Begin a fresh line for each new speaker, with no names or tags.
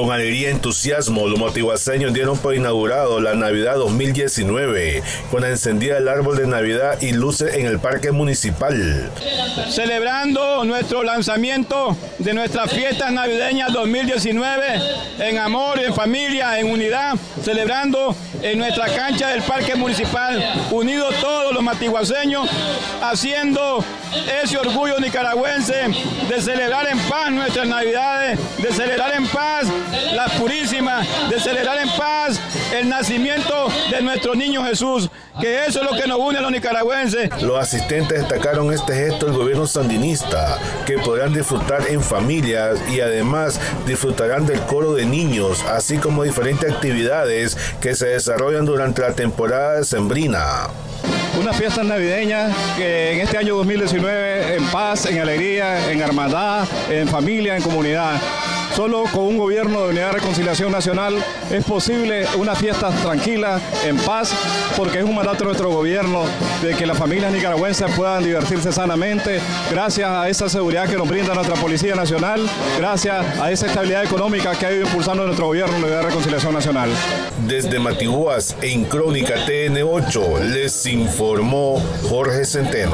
Con alegría y entusiasmo, los motivaceños dieron por inaugurado la Navidad 2019 con la encendida del árbol de Navidad y luces en el parque municipal.
Celebrando nuestro lanzamiento de nuestras fiestas navideñas 2019 en amor, en familia, en unidad, celebrando en nuestra cancha del parque municipal, unidos todos los matiguaceños, haciendo ese orgullo nicaragüense de celebrar en paz nuestras navidades, de celebrar en paz la purísima, de celebrar en paz el nacimiento de nuestro niño Jesús, que eso es lo que nos une a los nicaragüenses.
Los asistentes destacaron este gesto del gobierno sandinista, que podrán disfrutar en familias y además disfrutarán del coro de niños, así como diferentes actividades que se desarrollan durante la temporada de Sembrina
unas fiestas navideñas que en este año 2019 en paz, en alegría, en hermandad, en familia, en comunidad. Solo con un gobierno de unidad y reconciliación nacional es posible una fiesta tranquila, en paz, porque es un mandato de nuestro gobierno de que las familias nicaragüenses puedan divertirse sanamente, gracias a esa seguridad que nos brinda nuestra Policía Nacional, gracias a esa estabilidad económica que ha ido impulsando nuestro gobierno de unidad y reconciliación nacional.
Desde Matiguas, en Crónica TN8, les informó Jorge Centeno.